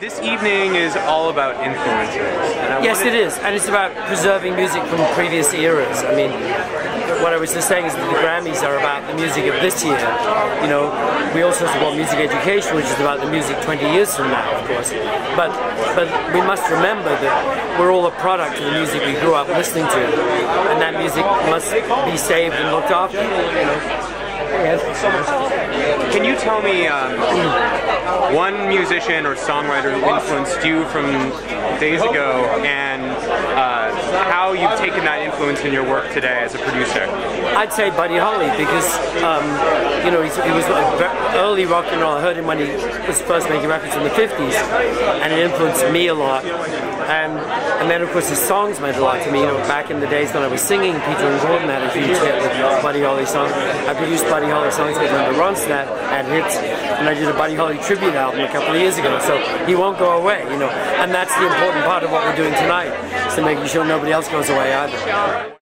this evening is all about influences. yes, it is, and it's about preserving music from previous eras. I mean, what I was just saying is that the Grammys are about the music of this year. You know, we also support music education, which is about the music 20 years from now, of course. But but we must remember that we're all a product of the music we grew up listening to, and that music must be saved and looked after. You know. Can you tell me um, one musician or songwriter who influenced you from days ago and uh, how you've taken that influence in your work today as a producer? I'd say Buddy Holly because um, you know he was early rock and roll. I heard him when he was first making records in the 50s, and it influenced me a lot. And and then of course his songs meant a lot to me. You know, back in the days when I was singing, Peter and Gordon had a huge hit with Buddy Holly songs. I produced Buddy Holly songs with Linda Ronstadt had hits, and I did a Buddy Holly tribute album a couple of years ago. So he won't go away, you know. And that's the important part of what we're doing tonight, is to making sure nobody else goes away either.